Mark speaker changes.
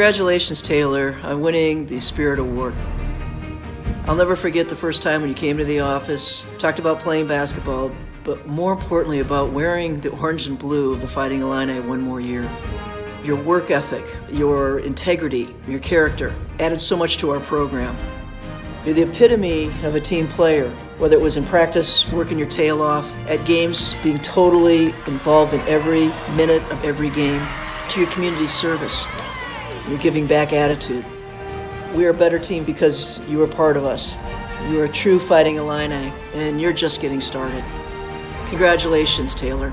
Speaker 1: Congratulations, Taylor, on winning the Spirit Award. I'll never forget the first time when you came to the office, talked about playing basketball, but more importantly about wearing the orange and blue of the Fighting Illini one more year. Your work ethic, your integrity, your character added so much to our program. You're the epitome of a team player, whether it was in practice, working your tail off, at games, being totally involved in every minute of every game, to your community service, your giving back attitude. We are a better team because you are part of us. You are a true fighting Illini, and you're just getting started. Congratulations, Taylor.